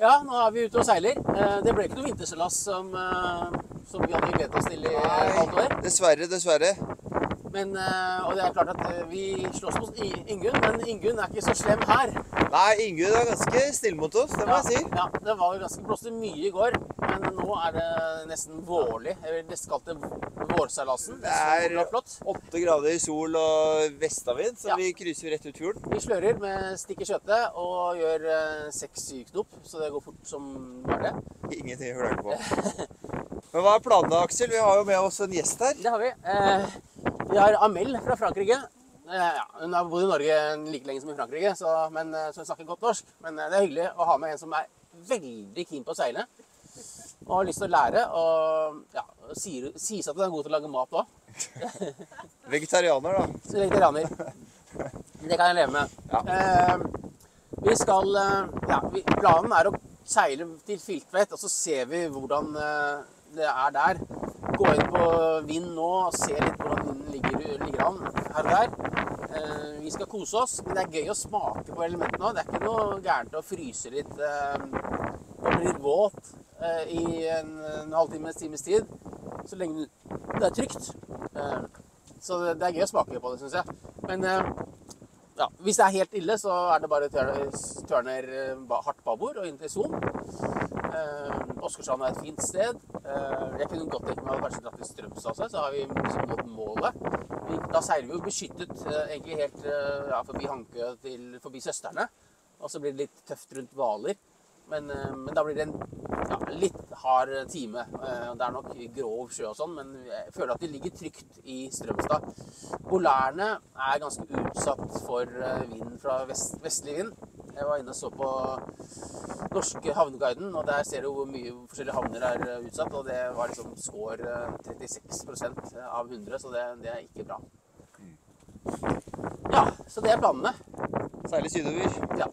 Ja, nå er vi ute og seiler. Eh, Det ble ikke noe vinterseilas som, eh, som vi hadde gledet oss til i halvt år. Dessverre, dessverre. Men, eh, og det er klart at eh, vi slåss mot Ingunn, men Ingunn er ikke så slem her. Nei, Ingunn er ganske snill mot oss, det må Ja, jeg si. ja, det var jo ganske blåste mye i går, men nå er det nesten vårlig. Jeg vil nesten kalt det vårseilasen. Det er-. Åtte grader sol og vestavind, så Ja. vi krysser rett ut fjorden. Vi slører med stikk i skjøtet og gjør eh, seks-syv knop, så det går fort som bare det. Ingenting å klage på. Men hva er planene, Aksel? Vi har jo med oss en gjest her. Det har vi. Eh, vi har Amel fra Frankrike. Eh, ja, hun har bodd i Norge like lenge som i Frankrike, så, men, eh, så hun snakker godt norsk. Men eh, det er hyggelig å ha med en som er veldig keen på å seile. Og har lyst til å lære. Og ja, sier, sies at hun er god til å lage mat òg. Vegetarianer, da. Vegetarianer. Det kan jeg leve med. Ja. Eh, vi skal Ja, vi, planen er å seile til Filtvet, og så ser vi hvordan eh, det er der. Gå inn på vind nå og se litt hvordan vinden ligger, ligger an her og der. Eh, vi skal kose oss, men det er gøy å smake på elementene òg. Det er ikke noe gærent å fryse litt eh, og bli våt i en, en halvtimes times tid. Så lenge det er trygt. Så det, er gøy å smake på det, syns jeg. Men ja, hvis det er helt ille, så er det bare tørner, tørner eh, hardt babord og inn til Son. Eh, Åsgårdstrand er et fint sted. Eh, jeg kunne godt tenke meg å kanskje dra til Strømstad også, så har vi liksom nådd målet. Vi, da seiler vi jo beskyttet eh, egentlig helt eh, ja, forbi Hankø til forbi Søstrene. Og så blir det litt tøft rundt Hvaler. Men, eh, men da blir det en ja, litt hard time. Eh, Det er nok grov sjø og sånn, men jeg føler at de ligger trygt i Strømstad. Bolærene er ganske utsatt for eh, vind fra vest, vestlig vind. Jeg var inne og så på norske havneguiden, og der ser du hvor mye forskjellige havner er eh, utsatt. Og det var liksom score eh, 36% av 100, så det, det er ikke bra. Ja, så det er planene. Særlig sydover. Ja.